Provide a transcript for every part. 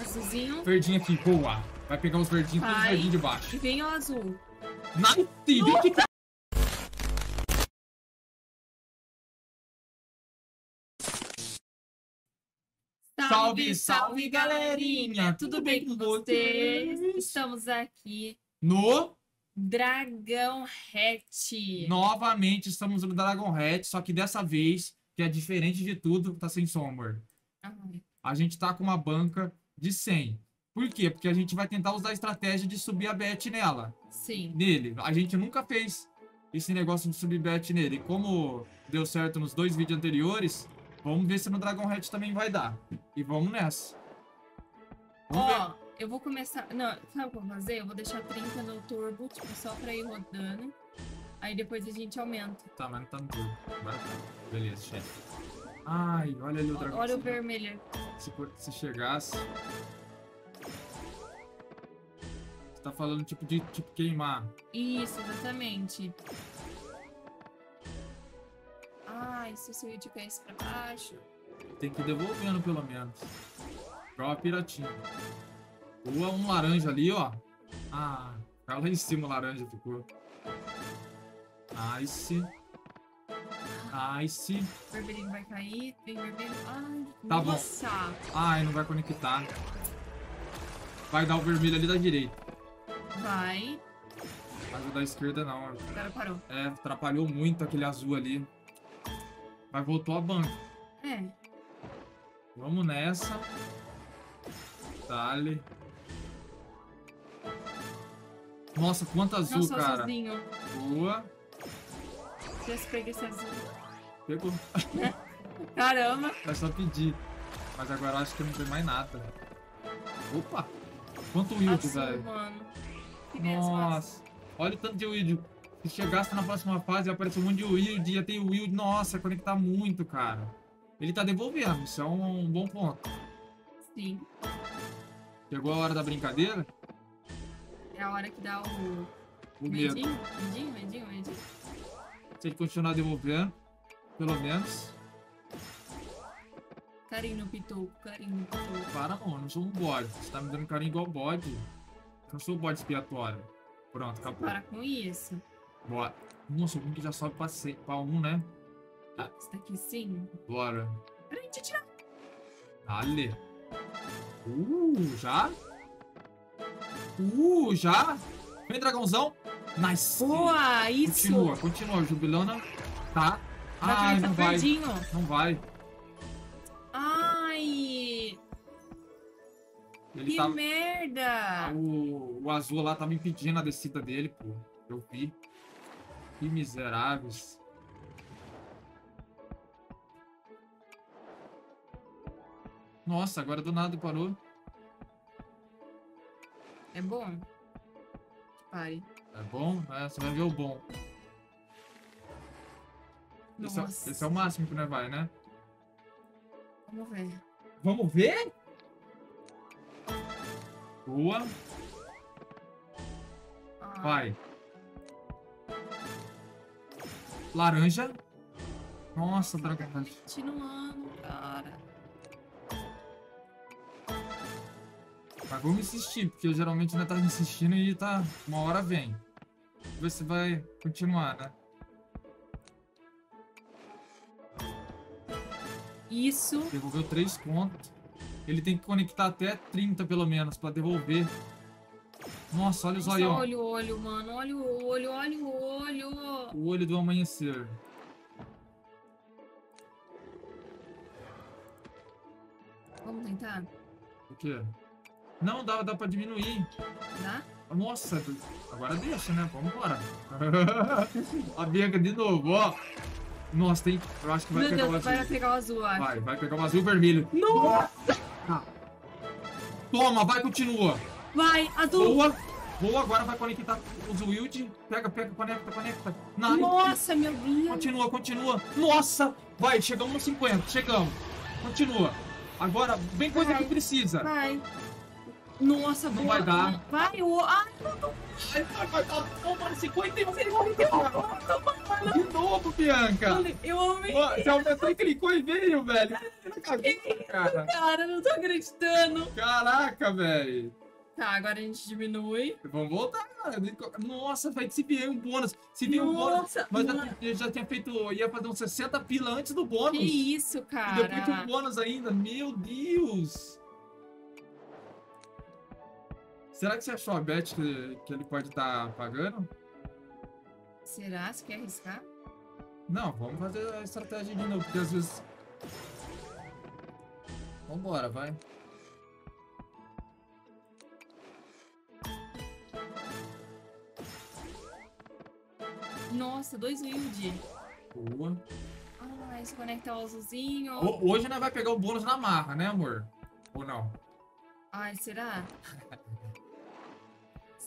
Azulzinho. Verdinho aqui, boa. Vai pegar os verdinhos, todos os Vai. verdinhos de baixo. E vem o azul. Nice! Vem que Salve, salve, galerinha! Tudo bem com vocês? Estamos aqui. No, Dragão Hatch. novamente, estamos no Dragon Hat, só que dessa vez, que é diferente de tudo, tá sem sombra. Ai, A gente tá com uma banca de 100. Por quê? Porque a gente vai tentar usar a estratégia de subir a bet nela. sim. nele. A gente nunca fez esse negócio de subir bet nele. Como deu certo nos dois vídeos anteriores, vamos ver se no Dragon Head também vai dar. E vamos nessa. Ó, eu vou começar. Não, sabe o que eu vou fazer? Eu vou deixar 30 no turbo, tipo, só pra ir rodando. Aí depois a gente aumenta. Tá, mas não tá no turbo. Beleza, chefe. Ai, olha ali o dragão. Olha o vermelho. Se, se chegasse. Você tá falando tipo de tipo queimar. Isso, exatamente. Ai, se o seu vídeo caísse pra baixo. Tem que ir devolvendo pelo menos. Igual a piratinha. Boa, um laranja ali, ó. Ah, tá lá em cima o laranja ficou. Nice. Nice. Vermelhinho vai cair. Vem vermelho. Ai, Tá bom. nossa. Ai, não vai conectar. Vai dar o vermelho ali da direita. Vai. Mas o da esquerda não. Agora parou. É, atrapalhou muito aquele azul ali. Mas voltou a banca. É. Vamos nessa. Dale. Nossa, quanto azul, Nossa, cara. azulzinho. Boa. Pega esse azul. Pegou. Caramba. É só pedir. Mas agora eu acho que não tem mais nada. Opa! Quanto wild, velho. Nossa. Olha o tanto de wild. Se chegasse na próxima fase aparecer um monte de wild, ia ter wild. Nossa, conectar muito, cara. Ele tá devolvendo, isso é um, um bom ponto. Sim. Chegou a hora da brincadeira? É a hora que dá o. O medo. Medinho? Medinho, medinho, medinho. Se ele continuar devolvendo, pelo menos. Carinho no pitoco, carinho no pitoco. Para eu não sou um bode. Você tá me dando carinho igual bode. Eu não sou bode expiatório. Pronto, acabou. Para com isso. Bora. Nossa, um que já sobe pra, se... pra um, né? Isso daqui sim. Bora. Peraí, eu tirar. Dale. Uh, já? Uh, já? Vem, dragãozão. Nice. Boa, isso. Continua, continua. Jubilana. Tá. Vai Ai, não vai. Não vai. Ai, Ele que tá... merda. O, o azul lá tava impedindo a descida dele, pô. Eu vi. Que miseráveis. Nossa, agora do nada parou. É bom? Pare. É bom? É, você vai ver o bom. Esse é, esse é o máximo que nós vai, né? Vamos ver. Vamos ver? Boa. Ah, Vai. Laranja. Nossa, dragão. Continuando, cara. Mas vamos insistir, porque geralmente ainda tá insistindo e tá. Uma hora vem. Se vai continuar, né? Isso. Devolveu 3 pontos. Ele tem que conectar até 30 pelo menos pra devolver. Nossa, olha o zoião. olha o olho, mano. Olha o olho, olha o olho. O olho do amanhecer. Vamos tentar? O quê? Não, dá, dá pra diminuir. Dá? Nossa, agora deixa, né? Vambora. a Bianca de novo, ó. Nossa, tem. Eu acho que vai Meu pegar Deus, o azul. vai pegar o azul, acho. Vai, vai pegar o azul e o vermelho. Nossa! Ah. Toma, vai, continua. Vai, azul! Boa. Boa, agora vai conectar os wild. Pega, pega, conecta, conecta. Nice. Nossa, meu Deus! Continua, continua. Nossa! Vai, chegamos no 50, chegamos. Continua. Agora, bem coisa Vai. que precisa. Vai. Nossa, Não vai dar. Vai, o. Ai, Ai, vai, vai, vai. Ô, mano, 51, 51. De novo, Bianca. eu amei. Você aumentou e clicou e veio, velho. Cagou, cara. Cara, não tô acreditando. Caraca, velho. Tá, agora a gente diminui. Vamos voltar, cara. Nossa, velho, se vier um bônus. Se vier um bônus. Mas mano, eu já tinha feito. Ia fazer uns 60 pila antes do que bônus. isso, E depois cara. bônus ainda. Meu Deus. Será que você achou a bet que, que ele pode estar pagando? Será? Você quer arriscar? Não, vamos fazer a estratégia de novo, porque às vezes. Vambora, vai. Nossa, dois wild. Boa. Ai, se conectar o azulzinho. Ho- Hoje nós vai pegar o bônus na marra, né, amor? Ou não? Ai, será?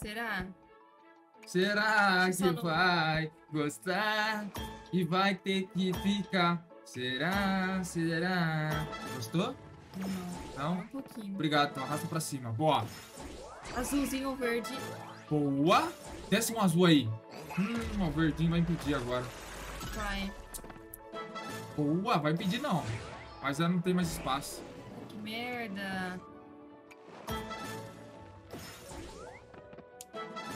Será? Será que não- vai gostar e vai ter que ficar? Será? Será? Gostou? Não. Não? Um pouquinho. Obrigado, então arrasta pra cima. Boa. Azulzinho verde. Boa. Desce um azul aí. Hum, o verdinho vai impedir agora. Vai. Boa, vai impedir não. Mas ela não tem mais espaço. Que merda.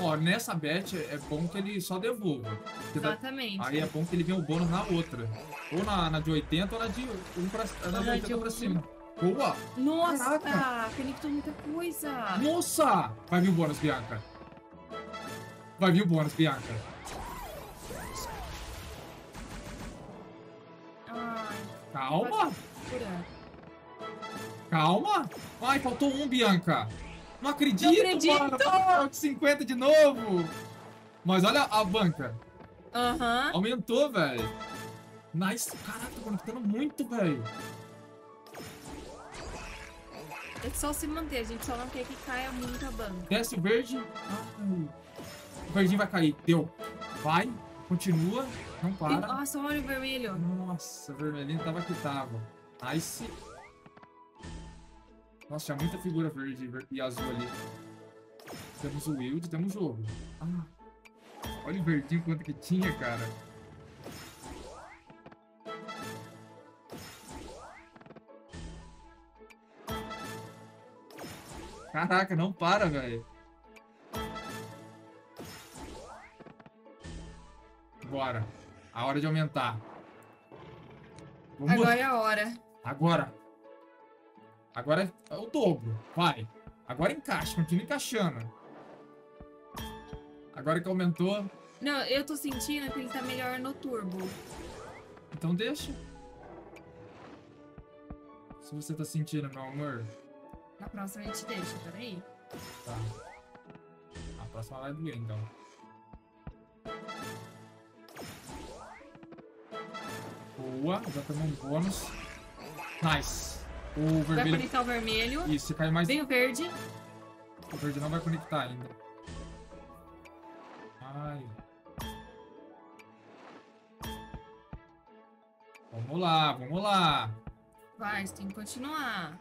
Ó, nessa bet é bom que ele só devolva. Exatamente. Aí é bom que ele vem o bônus na outra. Ou na, na de 80 ou na de, um pra, na de na 80 de pra cima. Boa! Nossa, Caraca. conectou muita coisa. Nossa! Vai vir o bônus, Bianca. Vai vir o bônus, Bianca. Ai, Calma! Calma! Ai, faltou um, Bianca. Não acredito, Não acredito! mano. Faltou de 50 de novo. Mas olha a banca. Aham. Aumentou, velho. Nice. Caraca, tô conectando muito, velho. É só se manter, a gente só não quer que caia muito a banca. Desce o verde. Ai. O verdinho vai cair. Deu. Vai. Continua. Não para. Nossa, olha o vermelho. Nossa, o vermelhinho tava que tava. Nice. Nossa, tinha muita figura verde ver- e azul ali. Temos o Wild, temos o jogo. Ah, olha o verdinho quanto que tinha, cara. Caraca, não para, velho. Bora. A hora de aumentar. Vamos Agora é a hora. Agora. Agora é o dobro. Vai. Agora encaixa, continua encaixando. Agora que aumentou, Não, eu tô sentindo que ele tá melhor no turbo. então deixa. Se você tá sentindo, meu amor. Na próxima a gente deixa, peraí. Tá. A próxima vai doer, então. Boa, já tomamos um bônus. Nice. O Vai vermelho. conectar o vermelho. Isso, se cair mais. Vem o verde. O verde não vai conectar ainda. Ai. Vamos lá, vamos lá. Vai, você tem que continuar.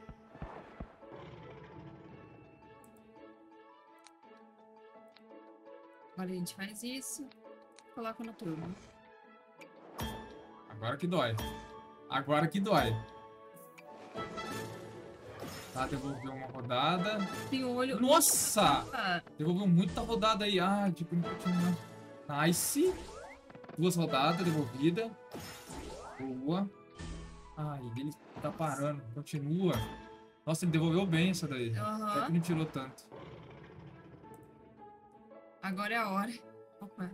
Agora a gente faz isso. Coloca no turbo. Agora que dói. Agora que dói. Tá, devolveu uma rodada. Tem o olho. Nossa! Devolveu muita rodada aí. Ah, tipo, não continua. Nice. Duas rodadas devolvida. Boa. Ai, ele tá parando. Continua. Nossa, ele devolveu bem essa daí. Até que não tirou tanto. Agora é a hora. Opa.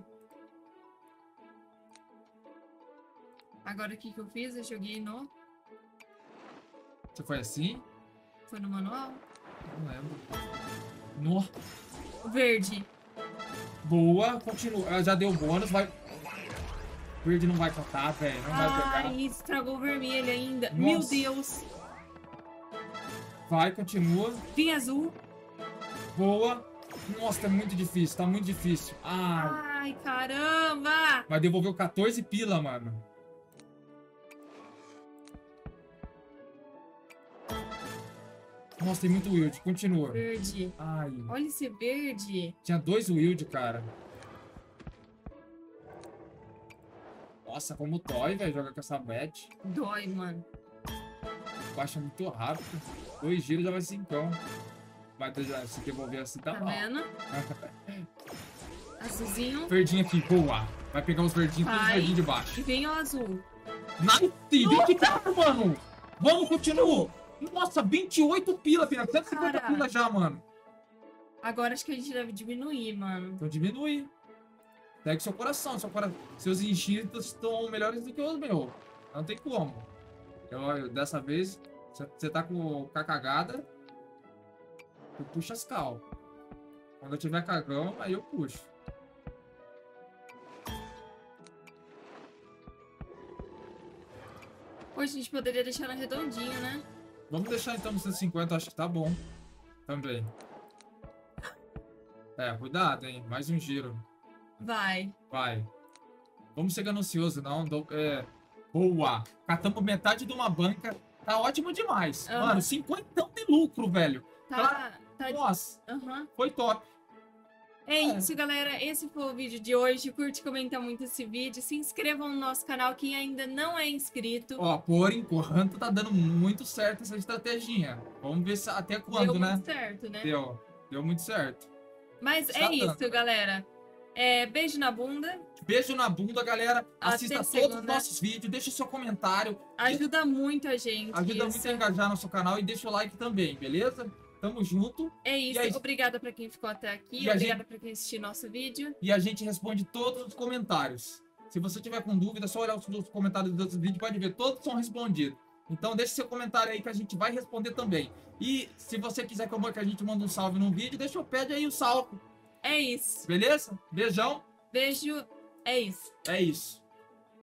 Agora o que, que eu fiz? Eu joguei no. Você foi assim? Foi no manual? Não lembro. No. O verde. Boa, continua. Já deu bônus, vai. Verde não vai catar, velho. Não vai pegar. Ai, estragou o vermelho ainda. Meu Nossa. Deus. Vai, continua. Vem azul. Boa. Nossa, tá muito difícil, tá muito difícil. Ah, Ai, caramba. vai devolver o 14 pila, mano. Nossa, tem muito wild. Continua. Verde. Ai, Olha esse verde. tinha dois wild, cara. Nossa, como dói, velho, jogar com essa bet. Dói, mano. Baixa muito rápido. Dois giros já vai cincão. Vai ter, já, se devolver assim, tá Tá bom. vendo? Azulzinho. Verdinho aqui, boa. Vai pegar os verdinhos, todos os verdinhos de baixo. E vem o azul. Nice! 24, mano! Vamos, continua! Nossa, 28 pila, filha. 150 Caraca. pila já, mano. Agora acho que a gente deve diminuir, mano. Então diminui. Segue seu coração, seu cora... seus instintos estão melhores do que os meus. Não tem como. Eu, eu- dessa vez, você tá com, com a cagada, tu puxa as cal. Quando eu tiver cagão, aí eu puxo. Hoje a gente poderia deixar ela redondinha, né? Vamos deixar então no 150, acho que tá bom. Também. É, cuidado, hein? Mais um giro. Vai. Vai. Vamos ser ganancioso, não. É. Boa. Catamos metade de uma banca. Tá ótimo demais. Aham. Mano, 50 de lucro, velho. Tá. tá Nossa, Aham. foi top. É É. isso, galera. Esse foi o vídeo de hoje. Curte e comenta muito esse vídeo. Se inscrevam no nosso canal quem ainda não é inscrito. Ó, por enquanto tá dando muito certo essa estratégia. Vamos ver se até quando, Deu né? muito certo, né? Deu. Deu muito certo. Mas é isso, dando. galera. É, beijo na bunda. Beijo na bunda, galera. Até Assista todos segunda. os nossos vídeos. Deixa o seu comentário. Ajuda muito a gente. Ajuda isso. muito a engajar nosso canal e deixa o like também, beleza? Tamo junto. É isso. Isso. Obrigada pra quem ficou até aqui. E Obrigada pra quem assistiu nosso vídeo. e a gente responde todos os comentários. Se você tiver com dúvida, é só olhar os os comentários dos outros vídeos, pode ver, todos são respondidos. Então deixe seu comentário aí que a gente vai responder também. E se você quiser que, eu- que a gente mande um salve no vídeo, deixa eu pede aí o salve, É isso. beleza? Beijão, Beijo. É isso. é isso.